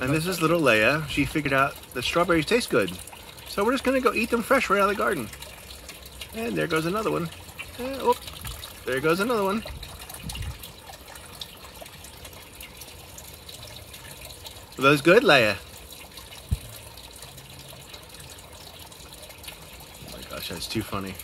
And this is little Leia. She figured out the strawberries taste good. So we're just gonna go eat them fresh right out of the garden. And there goes another one. Uh, oh, there goes another one. Are those good, Leia? Oh my gosh, that's too funny.